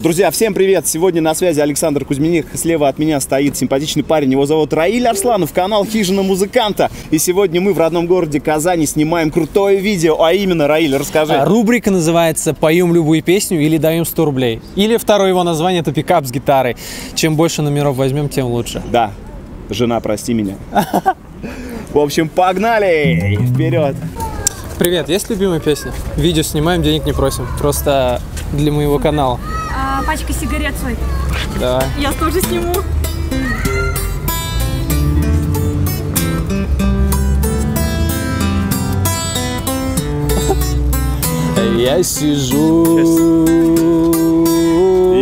Друзья, всем привет! Сегодня на связи Александр Кузьминих. Слева от меня стоит симпатичный парень. Его зовут Раиль Арсланов, канал Хижина Музыканта. И сегодня мы в родном городе Казани снимаем крутое видео. А именно, Раиль, расскажи. А, Рубрика называется «Поем любую песню» или «Даем 100 рублей». Или второе его название – это «Пикап с гитарой». Чем больше номеров возьмем, тем лучше. Да, жена, прости меня. В общем, погнали! Вперед! Привет, есть любимая песня? Видео снимаем, денег не просим. Просто для моего канала. А, пачка сигарет свой. Давай. Я тоже сниму. Я сижу...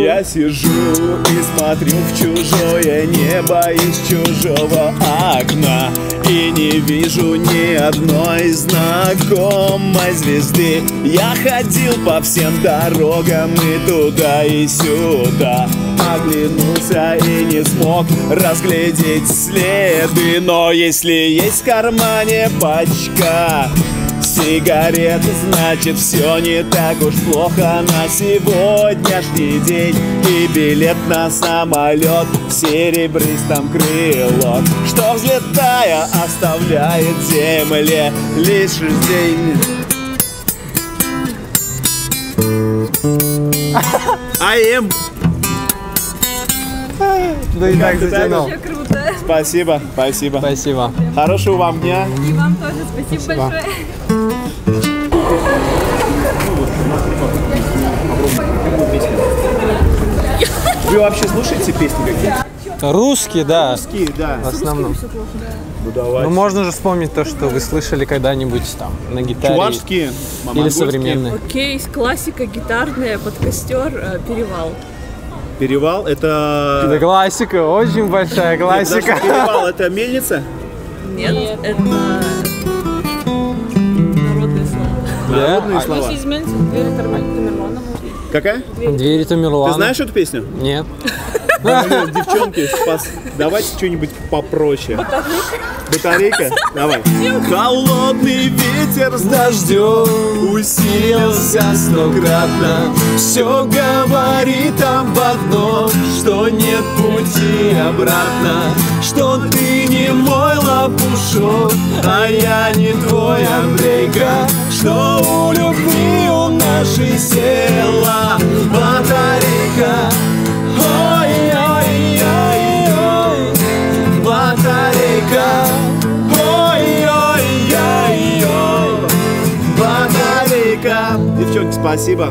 Я сижу и смотрю в чужое небо из чужого окна. И не вижу ни одной знакомой звезды. Я ходил по всем дорогам и туда и сюда. Оглянулся и не смог разглядеть следы. Но если есть в кармане пачка Сигарет, значит все не так уж плохо на сегодняшний день И билет на самолет в серебристом крыло Что взлетая оставляет земле лишь день I am. Да и так затянул. Круто. Спасибо, спасибо. Спасибо. Хорошего вам дня. И вам тоже спасибо, большое. Вы вообще слушаете песни какие-то? Русские, да, Русские, да. в основном. Ну давайте. Ну, можно же вспомнить то, что вы слышали когда-нибудь там на гитаре. Чувашские, Или современные. Окей, классика гитарная, под костер, э, перевал. Перевал это... Это классика, очень большая Нет, подожди, классика. перевал это мельница? Нет, это народные слова. Да? Народные слова. Если изменится, дверь Тамерлана. Какая? Двери Тамерлана. Ты знаешь эту песню? Нет. Девчонки, спас. Давайте что-нибудь попроще. Батарейка? Давай. Холодный ветер с дождем усилился стократно. Все говорит об одном, что нет пути обратно. Что ты не мой лопушок, а я не твой Андрейка. Что у любви у нашей села Спасибо.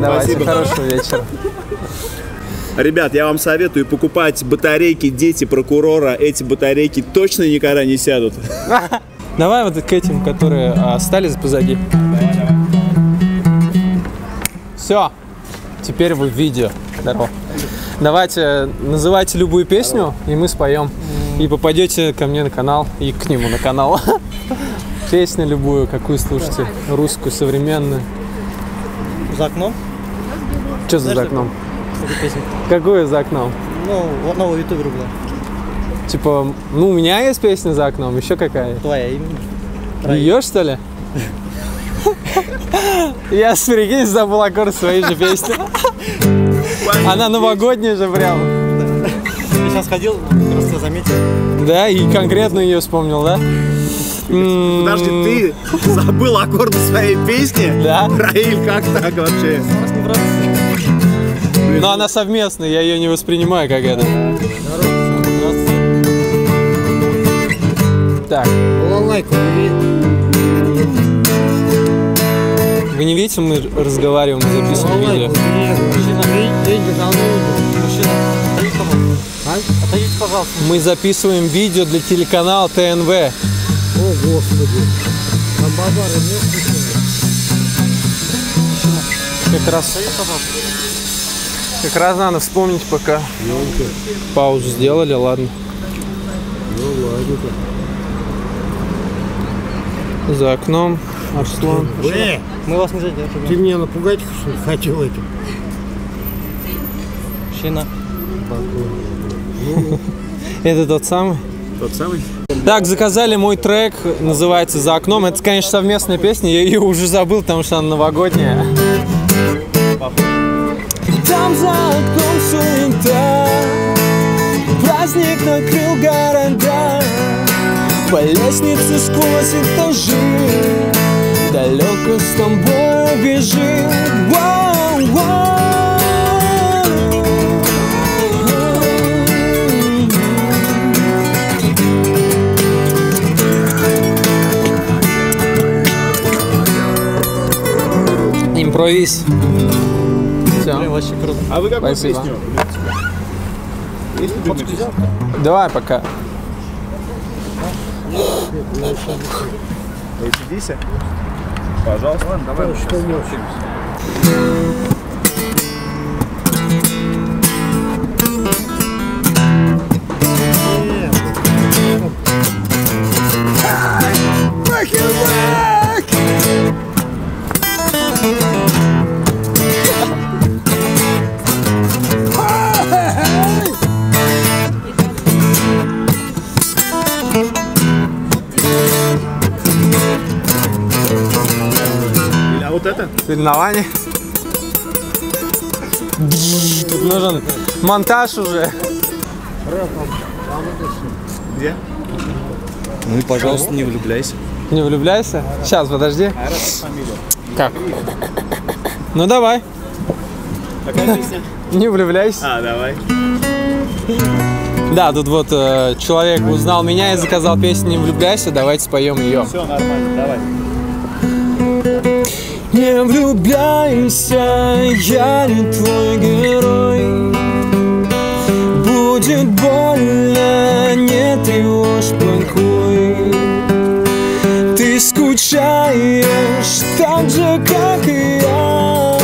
Давайте, Спасибо. хорошего вечера. Ребят, я вам советую покупать батарейки дети прокурора. Эти батарейки точно никогда не сядут. Давай вот к этим, которые а, остались позади. Все. Теперь вы в видео. Здорово. Давайте, называйте любую песню, и мы споем. И попадете ко мне на канал, и к нему на канал. Песню любую, какую слушайте. Русскую, современную. За окном? Что за Знаешь окном? Какую за окном? Ну, нового ютубера была. Типа, ну у меня есть песня за окном, еще какая? Твоя именно. Ее что ли? Я с прикинь забыл аккорд своей же песни. Она новогодняя же прям. Я сейчас ходил, просто заметил. Да, и конкретно ее вспомнил, да? Подожди, ты забыл аккорды своей песни? Да. Раиль, как так вообще? Но она совместная, я ее не воспринимаю как это. Так, Балалайку вы не видите, мы разговариваем, мы записываем видео. Мужчина, деньги за Мужчина, отойдите, пожалуйста. Отойдите, пожалуйста. Мы записываем видео для телеканала ТНВ. О, Господи. Там базара нет мужчина. Как раз, как раз надо вспомнить пока. Паузу сделали, ладно. За окном Арслан. Э, мы вас не задержим. Ты меня напугать хотел этим? Мужчина. Это тот самый? Тот самый? Так, заказали мой трек, называется «За окном». Это, конечно, совместная песня, я ее уже забыл, потому что она новогодняя. там за окном суета Праздник накрыл города По лестнице сквозь этажи Далеко с бежит Вау, вау. Импровиз. Все. Вообще круто. А вы какую Спасибо. песню? Есть любимая песня? Давай пока. ACDC? Пожалуйста. Ладно, давай. Что не очень. Это? Соревнования. Тут нужен монтаж уже. Где? Ну и, пожалуйста, не влюбляйся. Не влюбляйся. Сейчас, подожди. Как? Ну давай. Какая песня? Не влюбляйся. А, давай. Да, тут вот э, человек узнал меня и заказал песню «Не влюбляйся», давайте споем ее. Все нормально, давай. Не влюбляйся, я не твой герой? Будет больно, не тревожь покой Ты скучаешь так же, как и я.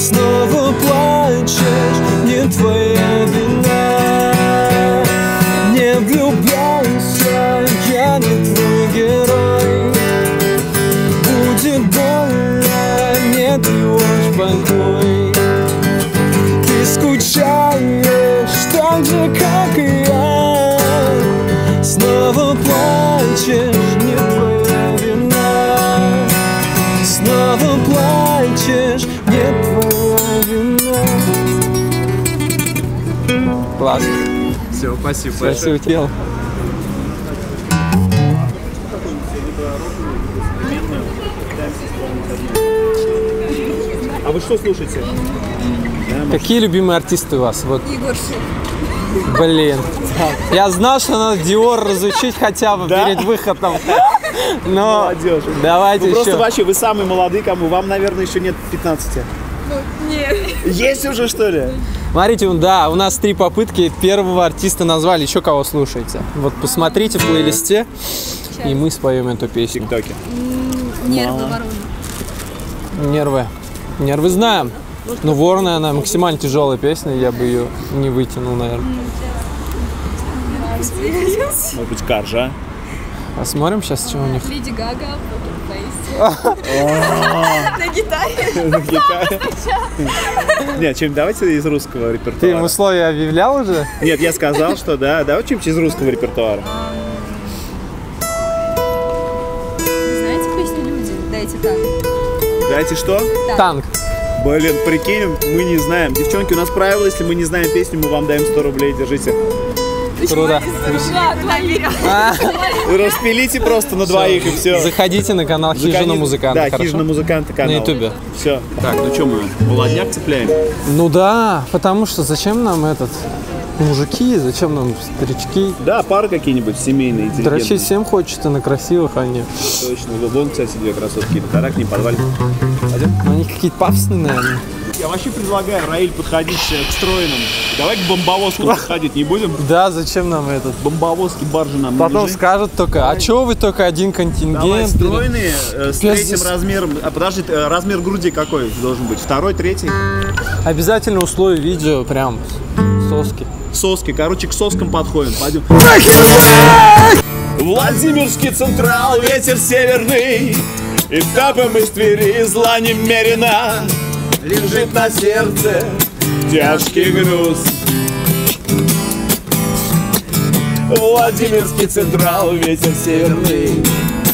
Снова плачешь, не твоя плачешь, не твоя вина Классно. Все, спасибо. Спасибо, Тел. А вы что слушаете? Какие любимые артисты у вас? Вот, Егор Шип. блин. Я знал, что надо Диор разучить хотя бы Да? перед выходом. Но Молодежь. давайте Вы просто еще. вообще, вы самый молодой, кому вам, наверное, еще нет 15. Нет. Есть уже, что ли? Смотрите, да, у нас три попытки. Первого артиста назвали. Еще кого слушаете? Вот посмотрите в плейлисте, и мы споем эту песню. ТикТоке. Нервы ворона. Нервы. Нервы знаем. Но Ворона, она максимально тяжелая песня, я бы ее не вытянул, наверное. Может быть, Каржа. Посмотрим сейчас, что у них. Леди Гага, Poker Face. На гитаре. Нет, чем давайте из русского Ты им репертуара. условия объявлял уже? Нет, я сказал, что да, давай чем-нибудь из русского репертуара. Знаете песню «Люди»? Дайте так. Дайте что? Танк. Блин, прикинь, мы не знаем. Девчонки, у нас правило, если мы не знаем песню, мы вам даем 100 рублей, держите. Круто. Твои. Распилите просто на двоих и все. Заходите на канал Хижина Музыканта. Да? Хижина Музыканта канал. На ютубе. Все. Так, ну что мы, молодняк цепляем? Ну да, потому что зачем нам этот мужики, зачем нам старички? Да, пары какие-нибудь семейные, Дрочить всем хочется на красивых, а не... Точно. Вон, кстати, две красотки. Тарак не подвалит. Пойдем? Они какие-то пафосные, наверное. Я вообще предлагаю, Раиль, подходить э, к стройным. Давай к бомбовозку подходить не будем? Да, зачем нам этот? Бомбовозки, баржи нам Потом нужны. скажут только, а чё вы только один контингент? Давай стройные, э, с третьим размером. А подожди, э, размер груди какой должен быть? Второй, третий? Обязательно условие видео, прям соски. Соски. Короче, к соскам подходим. Пойдем. Владимирский централ, ветер северный, Этапом из Твери зла немерено, Лежит на сердце тяжкий груз. Владимирский централ, ветер северный,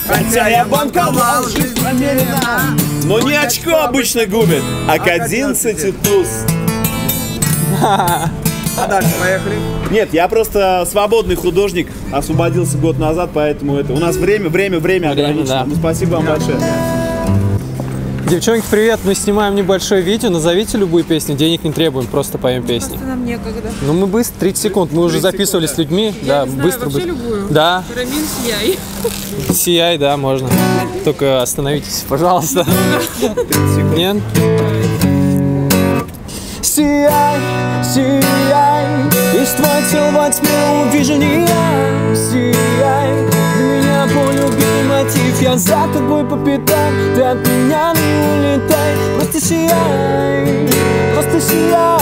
Хотя я банковал, жизнь намерена, Но не очко обычно губит, а к 11 туз. А дальше поехали. Нет, я просто свободный художник, освободился год назад, поэтому это... У нас время, время, время ограничено. да. Ну, спасибо вам большое. Девчонки, привет! Мы снимаем небольшое видео. Назовите любую песню. Денег не требуем, просто поем песни. Просто нам некогда. Ну мы быстро, 30 секунд. Мы уже записывали с людьми. Да, не знаю, быстро, вообще быстро. любую. Да, Рамин сияй. сияй, да, можно. Только остановитесь, пожалуйста. Нет? Сияй, сияй, и твой цел во тьме увижу не я. Сияй, я за тобой по пятам, ты от меня не улетай. Просто сияй, просто сияй,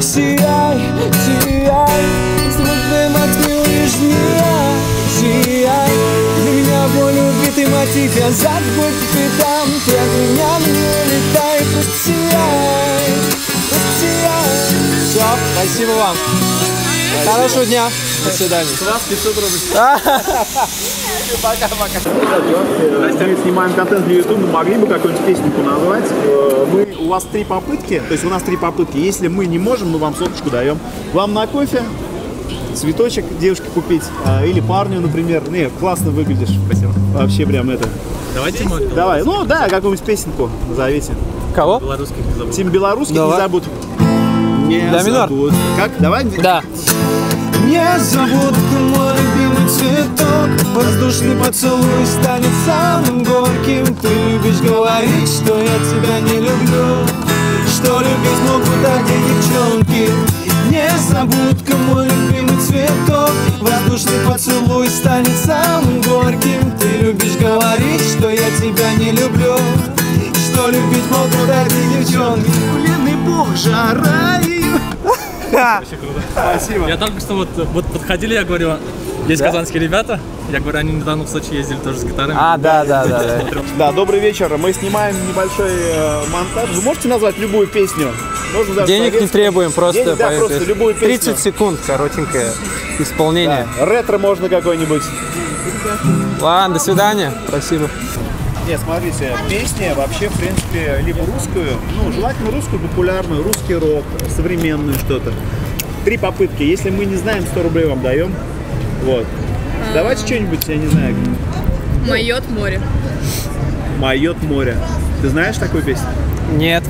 сияй, сияй, тьме увижу не я. Сияй, для меня полюбил ты мотив, я за тобой по пятам, ты от меня не улетай. Просто сияй, просто сияй. Все, спасибо вам. Хорошего дня. До свидания. Мы снимаем контент для YouTube, мы могли бы какую-нибудь песенку назвать. Э, Мы, у вас три попытки, то есть у нас три попытки. Если мы не можем, мы вам соточку даем. Вам на кофе, цветочек девушке купить, а, или парню, например. Не, классно выглядишь. Спасибо. Вообще прям это. Давайте мой Давай, ну да, какую-нибудь песенку назовите. Кого? белорусских не забыл. Тим белорусский Давай. не забудь. Не Да, минор. забудь. Как? Давай? Да. Не забуду мой любимый цветок. Воздушный поцелуй станет самым горьким. Ты любишь говорить, что я тебя не люблю. Что любить могут одни девчонки. Незабудка, мой любимый цветок. Воздушный поцелуй станет самым горьким. Ты любишь говорить, что я тебя не люблю. Что любить могут одни девчонки. Пленный бог жараю. Спасибо. Я только что вот, вот подходили, я говорю, есть Да? казанские ребята. Я говорю, они недавно в Сочи ездили тоже с гитарами. А, да, да, да, да. Да, добрый вечер. Мы снимаем небольшой э, монтаж. Вы можете назвать любую песню? Можно даже Денег не требуем, просто Денег, да, просто песню. любую песню. 30 секунд, коротенькое исполнение. Да. Ретро можно какой-нибудь. Ладно, до свидания. Спасибо. Нет, смотрите, песня вообще, в принципе, либо русскую, ну, желательно русскую, популярную, русский рок, современную что-то. Три попытки. Если мы не знаем, 100 рублей вам даем. Вот. Давайте что-нибудь, я не знаю, Майот море. «Майот море». Ты знаешь такую песню? Нет.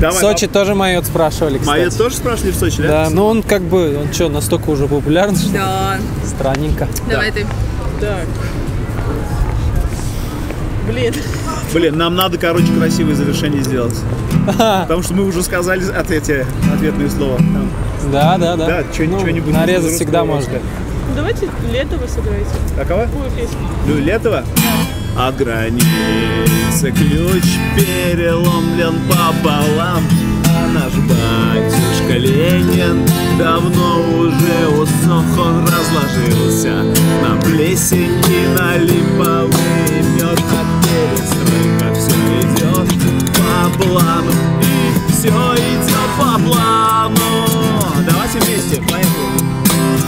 Давай, в Сочи тоже Майот спрашивали, кстати. Майот тоже спрашивали в Сочи, да? Да, ну он как бы, он что, настолько уже популярен, что Да. странненько. Давай ты. Так. Блин. Блин, нам надо, короче, красивое завершение сделать. Потому что мы уже сказали от эти ответные слова. Там. Да, да, да. Да, чё- Ну, что-нибудь нарезать всегда можно. Давайте лето вы сыграете. Какого? Какую песню? Люлетова? От границы ключ переломлен пополам А наш батюшка Ленин давно уже усох Он разложился на плесень и на липовый мед От перестройка все идет по плану. И все идет по плану Давайте вместе, поехали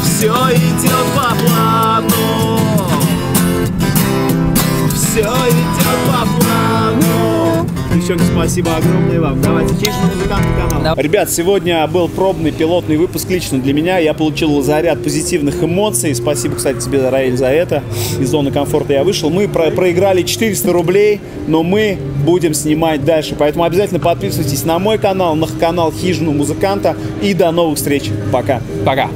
Все идет по плану Девчонки, спасибо огромное вам. Давайте хижина музыкантный канал. Да. Ребят, сегодня был пробный пилотный выпуск лично для меня. Я получил заряд позитивных эмоций. Спасибо, кстати, тебе, Раиль, за это. Из зоны комфорта я вышел. Мы про- проиграли 400 рублей, но мы будем снимать дальше. Поэтому обязательно подписывайтесь на мой канал, на канал Хижину музыканта. И до новых встреч. Пока. Пока.